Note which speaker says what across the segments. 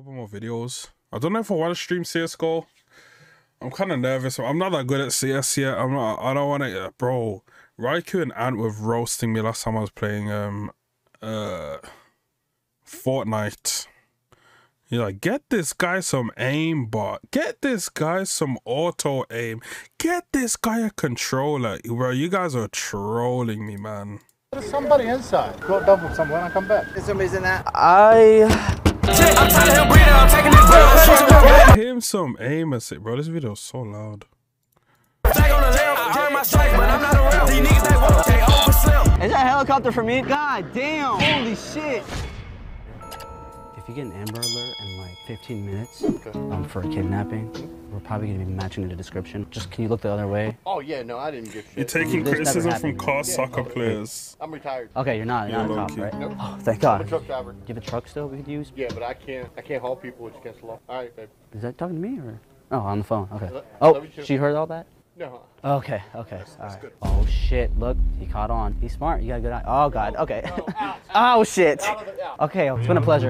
Speaker 1: couple more videos. I don't know if I want to stream CSGO. I'm kind of nervous. I'm not that good at CS yet. I'm not. I don't want to, bro. Raikou and Ant were roasting me last time I was playing um uh Fortnite. You're like, get this guy some aim bot. Get this guy some auto aim. Get this guy a controller. Bro, you guys are trolling me, man.
Speaker 2: There's somebody inside. Go double somewhere and I come back.
Speaker 3: Is somebody's in that?
Speaker 4: I
Speaker 1: Get him some aim assist. Bro, this video is so loud.
Speaker 4: is that a helicopter for me? God damn! Holy shit! If you get an Amber Alert in like 15 minutes um, for a kidnapping, we're probably gonna be matching the description. Just can you look the other way?
Speaker 2: Oh yeah, no, I didn't get shit.
Speaker 1: You're taking
Speaker 4: This
Speaker 1: criticism from
Speaker 4: happened.
Speaker 1: car soccer players.
Speaker 2: I'm retired.
Speaker 4: Okay, you're not. You're
Speaker 1: Yeah,
Speaker 4: not a
Speaker 1: low
Speaker 4: cop,
Speaker 1: key.
Speaker 4: right?
Speaker 2: Nope.
Speaker 4: Oh, thank
Speaker 2: I'm a
Speaker 4: God.
Speaker 2: truck driver.
Speaker 4: Do you have a truck still we could use?
Speaker 2: Yeah, but I can't. I can't haul people. It's against the law. All right, babe.
Speaker 4: Is that talking to me or? Oh, on the phone. Okay. Oh, she heard all that?
Speaker 2: No.
Speaker 4: Okay, okay. All right. Oh shit! Look, he caught on. He's smart. You got a good eye. Oh god. Okay. oh shit. Okay, it's been a pleasure.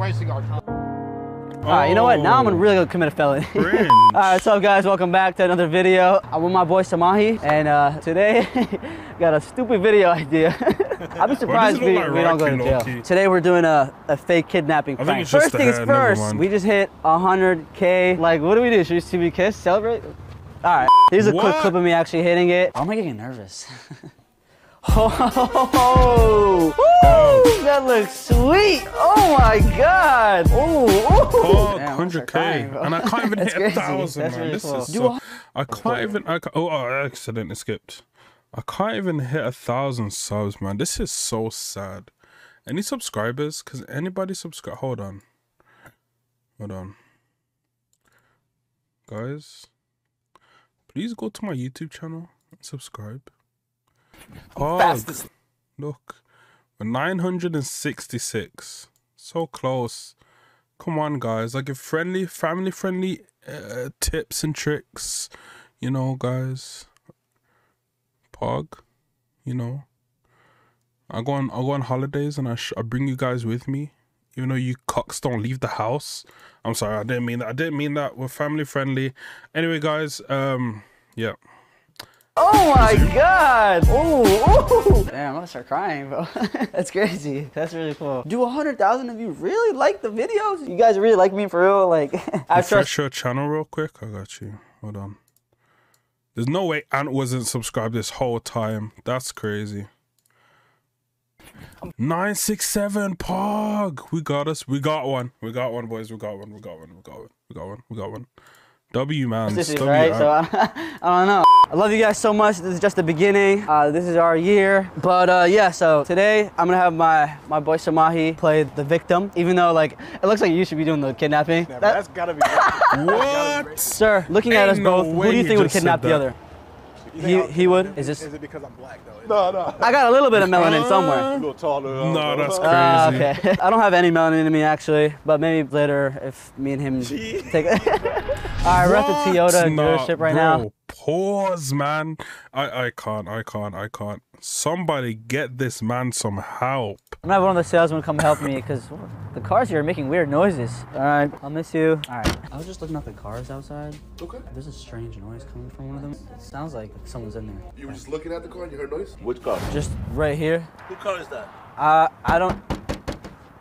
Speaker 4: All
Speaker 2: Wasting our time.
Speaker 4: right, you know what? Now I'm gonna really gonna commit a felony. All right, what's up, guys? Welcome back to another video. I'm with my boy Samahi, and uh, today got a stupid video idea. I'd be surprised
Speaker 1: look
Speaker 4: we, we don't go to jail.
Speaker 1: low-key?
Speaker 4: Today we're doing a, a fake kidnapping
Speaker 1: think
Speaker 4: prank.
Speaker 1: it's
Speaker 4: First
Speaker 1: the
Speaker 4: things
Speaker 1: head,
Speaker 4: first, we just hit 100k. Like, what do we do? Should we, should we kiss? Celebrate? All right, here's a quick clip of me actually hitting it. Why am I getting nervous? Oh, woo, that looks sweet. Oh my god. Oh,
Speaker 1: Oh,
Speaker 4: Damn, I'm gonna start
Speaker 1: 100k,
Speaker 4: crying,
Speaker 1: and I can't even hit a thousand, man.
Speaker 4: really
Speaker 1: this
Speaker 4: cool.
Speaker 1: is so.
Speaker 4: I-
Speaker 1: can't even. I ca- oh, I accidentally skipped. I can't even hit a thousand subs, man. This is so sad. Any subscribers? Cause anybody subscribe? Hold on. Hold on, guys. Please go to my YouTube channel and subscribe. Oh, look, we're 966. So close. Come on, guys. I give friendly, family friendly uh, tips and tricks. You know, guys. Pog. You know. I go on. I go on holidays and I sh- I bring you guys with me. Even though you cocks don't leave the house. I'm sorry. I didn't mean that. I didn't mean that. We're family friendly. Anyway, guys. Um. Yeah.
Speaker 4: Oh my god! Oh, oh! Damn, I'm gonna start crying, bro. That's crazy. That's really cool. Do 100,000 of you really like the videos? You guys really like me for real? Like, I trust.
Speaker 1: Refresh your channel real quick. I got you. Hold on. There's no way Ant wasn't subscribed this whole time. That's crazy. 967 Pog. We got us. We got one. We got one, boys. We got one. We got one. We got one. We got one. We got one. W man.
Speaker 4: This is
Speaker 1: W,
Speaker 4: right,
Speaker 1: Ant.
Speaker 4: so I, I don't know. I love you guys so much. This is just the beginning. Uh, this is our year, but uh, yeah. So today I'm gonna have my my boy Samahi play the victim, even though like it looks like you should be doing the kidnapping. That-
Speaker 2: That's gotta be.
Speaker 1: what?
Speaker 4: sir, looking at us
Speaker 1: no
Speaker 4: both, who do you
Speaker 1: he
Speaker 4: think would kidnap the other? He he would. Is this?
Speaker 5: Is it because I'm black though?
Speaker 2: No, no.
Speaker 4: I got a little bit of melanin somewhere.
Speaker 2: A little taller.
Speaker 1: No, that's crazy.
Speaker 4: Ah, okay. I don't have any melanin in me actually, but maybe later if me and him take. All right, we're at the
Speaker 1: What?
Speaker 4: Toyota
Speaker 1: Nah,
Speaker 4: dealership right
Speaker 1: bro,
Speaker 4: now.
Speaker 1: Pause, man. I, I can't, I can't, I can't. Somebody get this man some help.
Speaker 4: I'm gonna have one of the salesmen come help me because the cars here are making weird noises. All right, I'll miss you. All right. I was just looking at the cars outside.
Speaker 5: Okay.
Speaker 4: There's a strange noise coming from one of them. It sounds like someone's in there.
Speaker 5: You were just looking at the car and you heard noise?
Speaker 3: Which car?
Speaker 4: Just right here.
Speaker 3: Who car is that?
Speaker 4: Uh, I don't.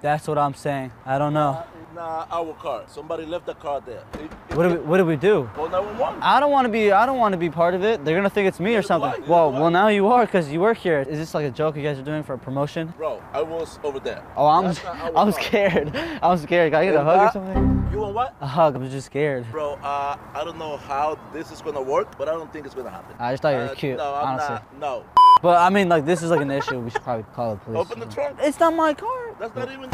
Speaker 4: That's what I'm saying. I don't know.
Speaker 3: Nah, our car. Somebody left the car there. It-
Speaker 4: What do we What do we do?
Speaker 3: Call 911.
Speaker 4: I don't want to be. I don't want to be part of it. They're gonna think it's me or something. Well, well, now you are because you work here. Is this like a joke you guys are doing for a promotion?
Speaker 3: Bro, I was over there.
Speaker 4: Oh, I'm.
Speaker 3: That's not our
Speaker 4: I'm
Speaker 3: car.
Speaker 4: scared. I'm scared. Can I get a hug or something?
Speaker 3: You want what?
Speaker 4: A hug. I'm just scared.
Speaker 3: Bro, uh, I don't know how this is gonna work, but I don't think it's gonna happen.
Speaker 4: I just thought you were
Speaker 3: Uh,
Speaker 4: cute,
Speaker 3: No, I'm
Speaker 4: honestly.
Speaker 3: not. No.
Speaker 4: But I mean, like, this is like an issue. We should probably call the police.
Speaker 3: Open the trunk.
Speaker 4: It's not my car.
Speaker 3: That's not even.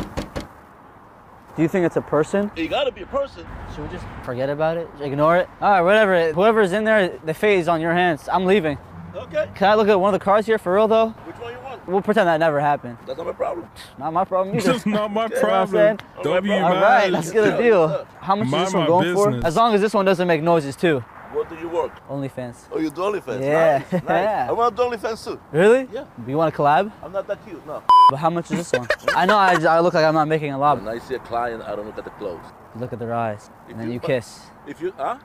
Speaker 4: Do you think it's a person?
Speaker 3: You gotta be a person.
Speaker 4: Should we just forget about it? Ignore it? All right, whatever. Whoever's in there, the fate is on your hands. I'm leaving.
Speaker 3: Okay.
Speaker 4: Can I look at one of the cars here for real though?
Speaker 3: Which one you want?
Speaker 4: We'll pretend that never happened.
Speaker 3: That's not my problem.
Speaker 4: Not my problem either.
Speaker 1: It's not my
Speaker 4: You know what
Speaker 1: problem.
Speaker 4: saying?
Speaker 1: W
Speaker 3: All
Speaker 4: All
Speaker 1: man.
Speaker 4: let's get a deal. How much
Speaker 1: Mind
Speaker 4: is this one
Speaker 1: my
Speaker 4: going for? As long as this one doesn't make noises too.
Speaker 3: What do you work?
Speaker 4: OnlyFans.
Speaker 3: Oh, you do OnlyFans?
Speaker 4: Yeah.
Speaker 3: Nice, nice. I want to do OnlyFans too.
Speaker 4: Really?
Speaker 3: Yeah.
Speaker 4: You want to collab?
Speaker 3: I'm not that cute, no.
Speaker 4: But how much is this one? I know I, I look like I'm not making a lot.
Speaker 3: When I see a client, I don't look at the clothes.
Speaker 4: Look at their eyes,
Speaker 3: If
Speaker 4: and then
Speaker 3: you
Speaker 4: you kiss.
Speaker 3: If you, huh?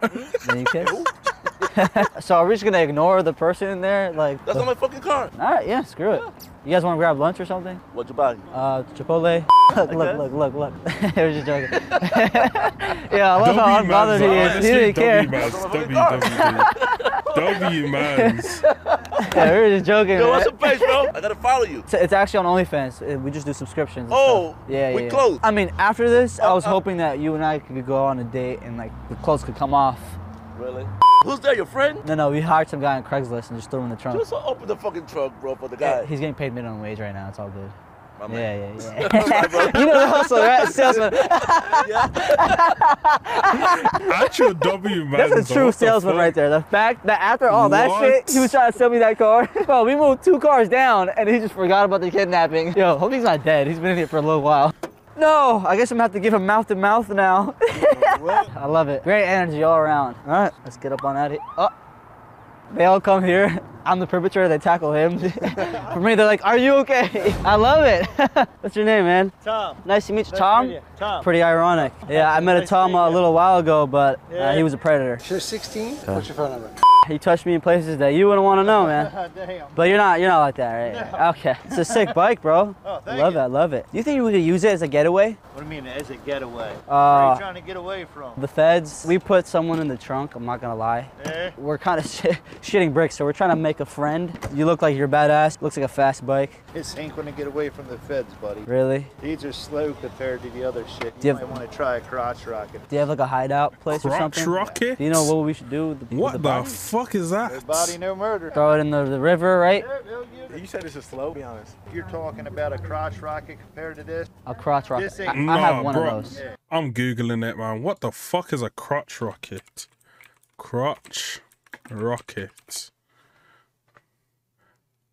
Speaker 4: Then you kiss. so are we just gonna ignore the person in there? Like,
Speaker 3: That's not my fucking car.
Speaker 4: all right, yeah, screw it. You guys want to grab lunch or something?
Speaker 3: What you buy?
Speaker 4: Uh, Chipotle. Look, look, look, look, look. I was just joking. yeah, I love how
Speaker 1: W
Speaker 4: unbothered he is. He didn't care.
Speaker 1: W mans. W mans.
Speaker 4: Yeah, we were just joking.
Speaker 3: Yo,
Speaker 4: man.
Speaker 3: what's the place, bro? I gotta follow you.
Speaker 4: It's- It's actually on OnlyFans. Uh, We just do subscriptions.
Speaker 3: Oh,
Speaker 4: stuff. yeah,
Speaker 3: we
Speaker 4: yeah.
Speaker 3: close.
Speaker 4: I mean, after this, I was
Speaker 3: uh.
Speaker 4: hoping that you and I could go on a date and like the clothes could come off.
Speaker 3: Really? Who's there? Your friend?
Speaker 4: No, no, we hired some guy on Craigslist and just threw him in the trunk.
Speaker 3: Just open the fucking trunk, bro, for the
Speaker 4: Yeah,
Speaker 3: guy.
Speaker 4: he's getting paid minimum wage right now. It's all good.
Speaker 3: My
Speaker 4: Yeah,
Speaker 3: man.
Speaker 4: yeah, yeah. you know the hustle, right? Salesman.
Speaker 1: Actual W man.
Speaker 4: That's a true salesman right there. The fact that after all that shit, he was trying to sell me that car. Bro, we moved two cars down and he just forgot about the kidnapping. Yo, hope he's not dead. He's been in here for a little while. No, I guess I'm gonna have to give him mouth to mouth now. I love it. Great energy all around. All right, let's get up on that. Oh, they all come here. I'm the perpetrator. They tackle him. For me, they're like, "Are you okay?" I love it. What's your name, man?
Speaker 6: Tom.
Speaker 4: Nice to meet you,
Speaker 6: Nice to
Speaker 4: Tom.
Speaker 6: you. Tom.
Speaker 4: Pretty ironic. Yeah, I met a
Speaker 6: Nice
Speaker 4: Tom uh, a little while ago, but uh, he was a predator.
Speaker 5: You're 16? What's your phone number?
Speaker 4: He touched me in places that you wouldn't want to know, man.
Speaker 6: Damn.
Speaker 4: But you're not, you're not like that, right? Okay. It's a sick bike, bro.
Speaker 6: Oh, thank
Speaker 4: love
Speaker 6: you.
Speaker 4: it, love it. Do you think we could use it as a getaway?
Speaker 6: What do you mean, as a getaway? Where are
Speaker 4: Uh,
Speaker 6: you trying to get away from?
Speaker 4: the feds, we put someone in the trunk. I'm not gonna lie.
Speaker 6: Eh?
Speaker 4: We're kind of sh- shitting bricks, so we're trying to make a friend. You look like you're badass. Looks like a fast bike.
Speaker 6: This ain't gonna get away from the feds, buddy.
Speaker 4: Really?
Speaker 6: These are slow compared to the other shit.
Speaker 4: Do
Speaker 6: You
Speaker 4: you have-
Speaker 6: might want to try a crotch rocket.
Speaker 4: Do you have like a hideout place or something?
Speaker 1: Crotch
Speaker 4: something?
Speaker 1: rocket?
Speaker 4: Do you know what we should do with the, with
Speaker 1: What
Speaker 4: the
Speaker 1: the fuck is that?
Speaker 6: No body, no murder.
Speaker 4: Throw it in the, the river, right?
Speaker 5: You said this is slow, be honest.
Speaker 6: You're talking about a crotch rocket compared to this?
Speaker 4: A crotch rocket.
Speaker 6: This
Speaker 4: I,
Speaker 6: ain't-
Speaker 4: I have one
Speaker 1: bro.
Speaker 4: of those.
Speaker 1: I'm googling it, man. What the fuck is a crotch rocket? Crotch rocket.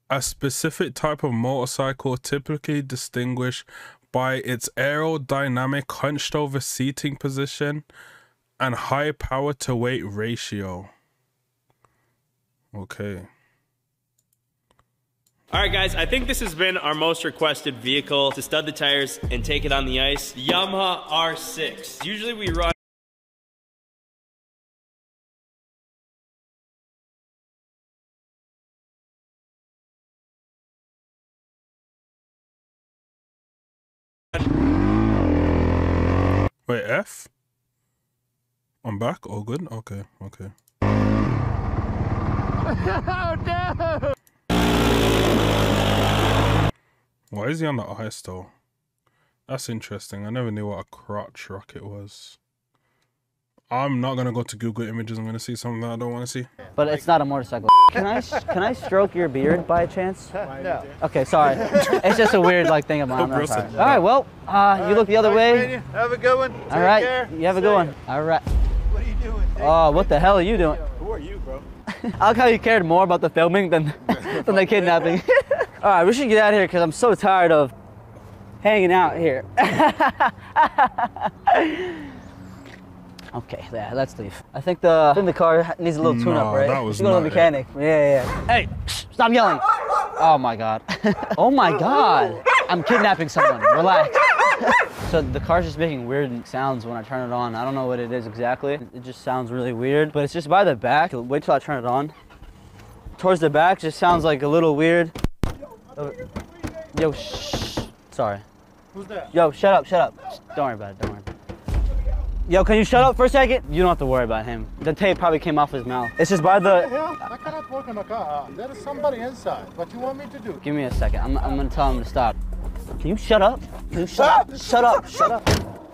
Speaker 1: A specific type of motorcycle typically distinguished by its aerodynamic hunched over seating position and high power to weight ratio. Okay.
Speaker 7: All right, guys, I think this has been our most requested vehicle to stud the tires and take it on the ice. Yamaha R6. Usually we run
Speaker 1: Wait, F? I'm back? All good? Okay, okay. oh no! Why is he on the ice though? That's interesting. I never knew what a crotch rocket was. I'm not gonna go to Google Images. I'm gonna see something that I don't want to see.
Speaker 4: But it's not a motorcycle. Can I can I stroke your beard by a chance?
Speaker 6: No.
Speaker 4: Okay, sorry. it's just a weird like thing about. I'm not sorry. All right, well, uh, you look the other way.
Speaker 6: Have a good one. Take
Speaker 4: All right,
Speaker 6: care.
Speaker 4: you have a good one. All right.
Speaker 6: What are you doing? Take
Speaker 4: Oh, what the hell are you doing?
Speaker 5: Who are you, bro?
Speaker 4: I like how you cared more about the filming than than the kidnapping. All right, we should get out of here because I'm so tired of hanging out here. Okay, yeah, let's leave. I think the I think the car needs a little tune-up,
Speaker 1: No,
Speaker 4: right?
Speaker 1: that
Speaker 4: We
Speaker 1: was
Speaker 4: should go to the
Speaker 1: not it.
Speaker 4: mechanic. Yeah, yeah. yeah. Hey, stop yelling. Oh my god. oh my god. I'm kidnapping someone. Relax. So the car's just making weird sounds when I turn it on. I don't know what it is exactly. It just sounds really weird, but it's just by the back. Wait till I turn it on. Towards the back just sounds like a little weird. Uh, Yo, shh. Sorry.
Speaker 6: Who's that?
Speaker 4: Yo, shut up, shut up. Don't worry about it, don't worry. Yo, can you shut up for a second? You don't have to worry about him. The tape probably came off his mouth. It's just by
Speaker 2: the
Speaker 4: the...
Speaker 2: I cannot work in the car. There is somebody inside. What do you want me to do?
Speaker 4: Give me a second. I'm, I'm gonna tell him to stop. Can you shut up? Can you shut up? Shut up, shut up.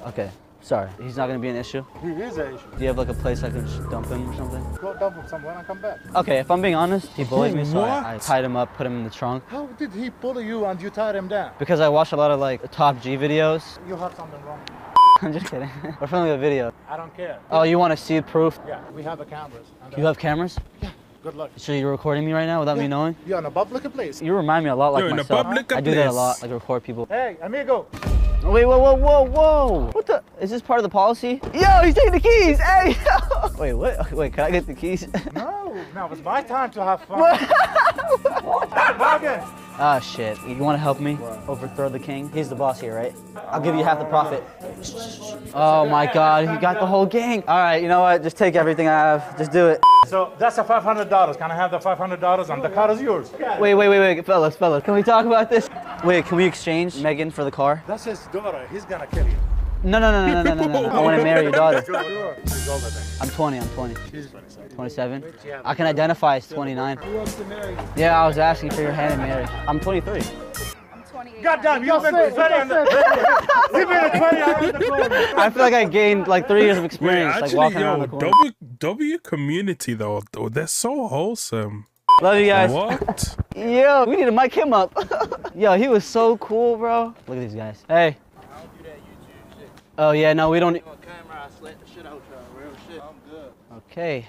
Speaker 4: Okay, sorry. He's not gonna be an issue.
Speaker 2: He is an issue.
Speaker 4: Do you have like a place I can just dump him or something?
Speaker 2: Go dump him somewhere and come back.
Speaker 4: Okay, if I'm being honest, he bullied me, so I, I tied him up, put him in the trunk.
Speaker 2: How did he bully you and you tied him down?
Speaker 4: Because I watch a lot of like top G videos.
Speaker 2: You have something wrong.
Speaker 4: I'm just kidding. We're filming a video.
Speaker 2: I don't care.
Speaker 4: Oh, you want to see proof?
Speaker 2: Yeah, we have a cameras. And,
Speaker 4: You have cameras? Yeah.
Speaker 2: Good luck.
Speaker 4: So you're recording me right now without me knowing?
Speaker 2: You're in a public place.
Speaker 4: You remind me a lot like
Speaker 1: You're in a
Speaker 4: myself.
Speaker 1: public
Speaker 4: I do that a lot, like record people.
Speaker 2: Hey, amigo.
Speaker 4: Oh, wait, whoa, whoa, whoa, whoa! What the? Is this part of the policy? Yo, he's taking the keys! Hey! yo! Wait, what? Wait, can I get the keys?
Speaker 2: No, now it's my time to have fun. Morgan,
Speaker 4: Ah, shit. You want to help me overthrow the king? He's the boss here, right? I'll give you half the profit. Oh my god, he got the whole gang. All right, you know what? Just take everything I have. Just do it.
Speaker 2: So that's a $500. Can I have the $500 and the car is yours?
Speaker 4: Wait, wait, wait, wait, fellas, fellas. Can we talk about this? Wait, can we exchange Megan for the car?
Speaker 2: That's his daughter. He's gonna kill you.
Speaker 4: No, no, no, no, no, no, no, no. I want to marry your daughter.
Speaker 2: She's older than
Speaker 4: I'm 20, I'm 20.
Speaker 2: She's 27.
Speaker 4: 27? I can identify as 29.
Speaker 6: Who wants to marry?
Speaker 4: Yeah, I was asking for your hand in marriage. I'm 23.
Speaker 2: God damn, you've been 20 on the You've been 20 on the corner.
Speaker 4: I feel like I gained like three years of
Speaker 1: Wait,
Speaker 4: experience, like
Speaker 1: actually,
Speaker 4: walking around
Speaker 1: yo,
Speaker 4: the corner.
Speaker 1: W W community though, though, they're so wholesome.
Speaker 4: Love you guys.
Speaker 1: What?
Speaker 4: Yo, we need to mic him up. Yo, he was so cool, bro. Look at these guys. Hey. Oh yeah, no, we don't. Okay.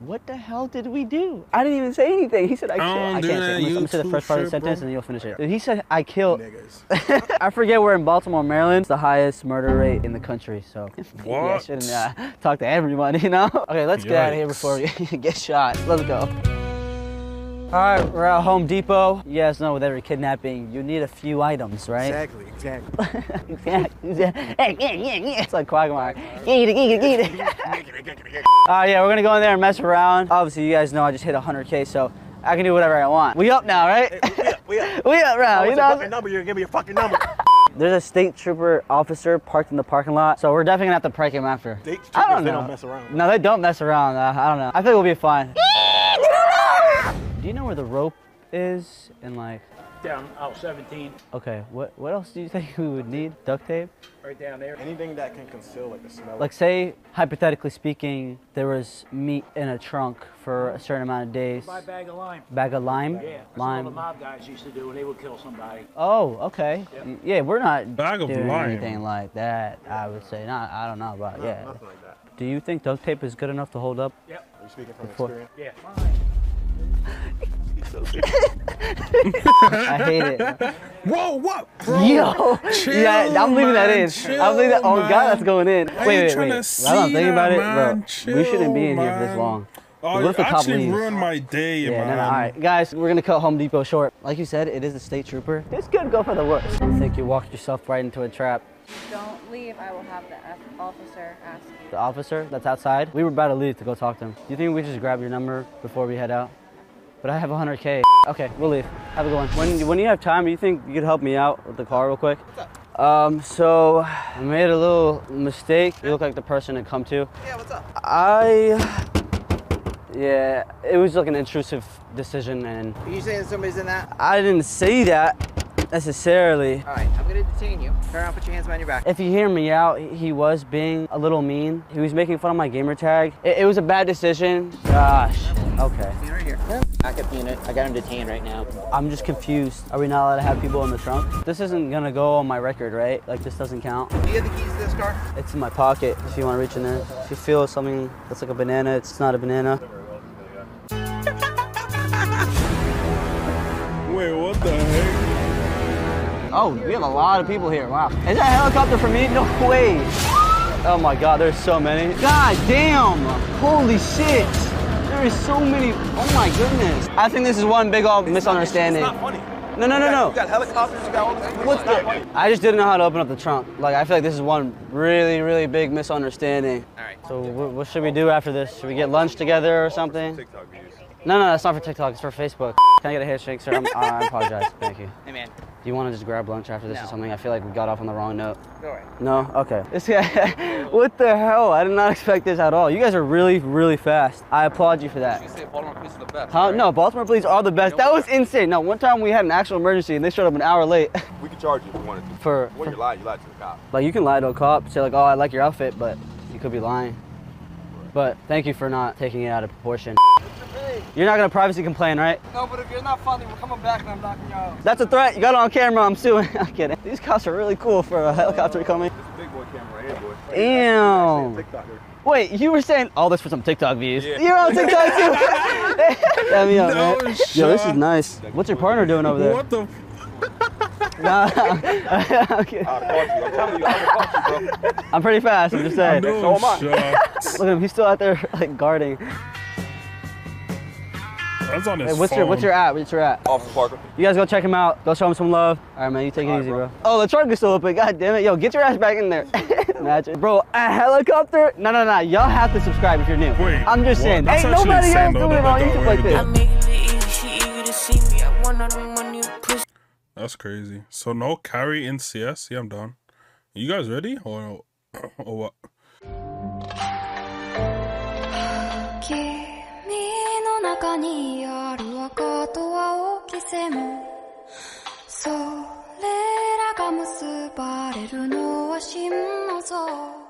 Speaker 4: What the hell did we do? I didn't even say anything. He said I killed.
Speaker 1: don't
Speaker 4: I
Speaker 1: do
Speaker 4: can't say.
Speaker 1: that
Speaker 4: it. I'm gonna say the first part of the sentence
Speaker 1: bro.
Speaker 4: and you'll finish it. Dude, he said I killed. I forget we're in Baltimore, Maryland, it's the highest murder rate in the country. So maybe I
Speaker 1: What?
Speaker 4: shouldn't uh, talk to everyone, you know? Okay, let's get out of here before we get shot. Let's go. All right, we're at Home Depot. You guys know with every kidnapping, you need a few items, right?
Speaker 5: Exactly, exactly.
Speaker 4: exactly. it's like Quagmire. Get it, get it, get it. Uh, yeah, we're gonna go in there and mess around. Obviously, you guys know I just hit 100K, so I can do whatever I want. We up now, right?
Speaker 5: We up.
Speaker 4: we up We now, you
Speaker 5: What's
Speaker 4: know?
Speaker 5: your fucking number? You're gonna give me your fucking number.
Speaker 4: There's a state trooper officer parked in the parking lot, so we're definitely gonna have to prank him after.
Speaker 5: State
Speaker 4: I don't
Speaker 5: troopers, they
Speaker 4: know.
Speaker 5: don't mess around.
Speaker 4: No, they don't mess around. Uh, I don't know. I think we'll be fine. Do you know where the rope is? And like,
Speaker 6: Down out 17,
Speaker 4: okay, what what else do you think we would need? Duct tape?
Speaker 6: right down there.
Speaker 5: Anything that can conceal like the smell.
Speaker 4: Like, say hypothetically speaking, there was meat in a trunk for a certain amount of days.
Speaker 6: Buy a bag of lime.
Speaker 4: Bag of lime.
Speaker 6: Yeah, that's what the mob guys used to do when they would kill somebody.
Speaker 4: Oh, okay. Y- Yeah, we're not
Speaker 1: Bag of
Speaker 4: doing
Speaker 1: lime.
Speaker 4: anything like that. I would say not. I don't know about yeah.
Speaker 5: Nothing like that.
Speaker 4: Do you think duct tape is good enough to hold up? Yep.
Speaker 5: Are you speaking from
Speaker 4: Before-
Speaker 5: experience?
Speaker 6: Yeah.
Speaker 4: I hate it.
Speaker 1: Whoa, what, bro?
Speaker 4: Yo,
Speaker 1: Chill,
Speaker 4: yeah, I'm leaving that in.
Speaker 1: chill,
Speaker 4: I'm leaving that. Oh
Speaker 1: man.
Speaker 4: God, that's going in.
Speaker 1: I
Speaker 4: Wait,
Speaker 1: ain't
Speaker 4: wait, wait.
Speaker 1: see
Speaker 4: Now that I'm thinking about
Speaker 1: that,
Speaker 4: it,
Speaker 1: man.
Speaker 4: bro. we shouldn't be in
Speaker 1: Chill,
Speaker 4: here for this long.
Speaker 1: Oh,
Speaker 4: What if the
Speaker 1: you
Speaker 4: cop
Speaker 1: actually
Speaker 4: leaves?
Speaker 1: ruined my day,
Speaker 4: Yeah,
Speaker 1: man.
Speaker 4: no, no, all right, guys, we're gonna cut Home Depot short. Like you said, it is a state trooper. This could go for the worst. I think you walked yourself right into a trap.
Speaker 8: Don't leave. I will have the F- officer ask you.
Speaker 4: The officer that's outside, we were about to leave to go talk to him. Do you think we just grab your number before we head out? But I have 100K. Okay, we'll leave. Have a good one. When, when you have time, do you think you could help me out with the car real quick? Um, so I made a little mistake. You look like the person to come to.
Speaker 5: Yeah, what's up?
Speaker 4: I, yeah, it was like an intrusive decision and
Speaker 9: Are you saying somebody's in that?
Speaker 4: I didn't say that necessarily.
Speaker 9: All right, I'm gonna detain you. Turn around, put your hands behind your back.
Speaker 4: If you hear me out, he- was being a little mean. He was making fun of my gamer tag. It, it was a bad decision. Gosh. Okay.
Speaker 9: Right here. Back up unit. I got him detained right now.
Speaker 4: I'm just confused. Are we not allowed to have people in the trunk? This isn't gonna go on my record, right? Like this doesn't count.
Speaker 9: Do you have the keys to this car?
Speaker 4: It's in my pocket if you want to reach in there. If you feel something that's like a banana, it's not a banana.
Speaker 1: Wait, what the heck?
Speaker 4: Oh, we have a lot of people here. Wow. Is that a helicopter for me? No way. Oh my god, there's so many. God damn. Holy shit. There is so many. Oh my goodness. I think this is one big old misunderstanding.
Speaker 5: It's not funny.
Speaker 4: No, no, no, no.
Speaker 5: You got helicopters, you got all this.
Speaker 4: What's the? I just didn't know how to open up the trunk. Like I feel like this is one really, really big misunderstanding.
Speaker 9: All right.
Speaker 4: So wh- what should we do after this? Should we get lunch together or something?
Speaker 5: TikTok views.
Speaker 4: No, no, that's not for TikTok. It's for Facebook. Can I get a handshake, sir? I'm, I apologize. Thank you.
Speaker 9: Hey man,
Speaker 4: Do you want to just grab lunch after this or something? I feel like we got off on the wrong note.
Speaker 9: go right.
Speaker 4: No? Okay. This guy, what the hell? I did not expect this at all. You guys are really, really fast. I applaud you for that.
Speaker 5: You say Baltimore police are the best.
Speaker 4: Huh? No, Baltimore police are the best. That was insane. No, one time we had an actual emergency and they showed up an hour late
Speaker 5: We can charge you if you wanted to.
Speaker 4: for,
Speaker 5: When you lie, you lied to the cop.
Speaker 4: like you can lie to a cop, say like, oh, I like your outfit, but you could be lying. But thank you for not taking it out of proportion. You're not gonna privacy complain, right?
Speaker 9: No, but if you're not funny, we're coming back and I'm knocking you out.
Speaker 4: That's a threat. You got it on camera. I'm suing. I'm kidding. These cops are really cool for a helicopter uh, coming.
Speaker 5: This is big boy camera right here, boy.
Speaker 4: Damn.
Speaker 5: TikToker.
Speaker 4: Wait, you were saying all this for some TikTok views?
Speaker 5: Yeah.
Speaker 4: You're on TikTok too. Damn me up,
Speaker 1: No
Speaker 4: man. Yo, this is nice. What's your partner doing over there?
Speaker 1: What the?
Speaker 4: Nah, okay.
Speaker 5: I'd have caught you. I'm telling you, I'd have caught you, bro.
Speaker 4: I'm pretty fast. I'm just saying.
Speaker 1: No
Speaker 5: so am I.
Speaker 1: shots.
Speaker 4: Look at him. He's still out there like guarding.
Speaker 1: Man's on his
Speaker 4: Hey, what's your what's your at? What's your at?
Speaker 5: Officer Parker.
Speaker 4: You guys go check him out. Go show him some love. All right, man. You take it
Speaker 5: All right,
Speaker 4: easy,
Speaker 5: bro.
Speaker 4: bro. Oh, the trunk is still open. God damn it. Yo, get your ass back in there. Imagine. Bro, a helicopter? No, no, no. Y'all have to subscribe if you're new.
Speaker 1: Wait,
Speaker 4: I'm just
Speaker 1: what?
Speaker 4: saying.
Speaker 1: That's
Speaker 4: Ain't nobody
Speaker 1: insane,
Speaker 4: else doing it on
Speaker 1: that
Speaker 4: YouTube like this.
Speaker 10: it easy, she to see me. I want all the money and.
Speaker 1: That's crazy. So no carry in CS. Yeah, I'm done. You guys ready or or what?
Speaker 10: 中にある赤と青き線それらが結ばれるのは真の像。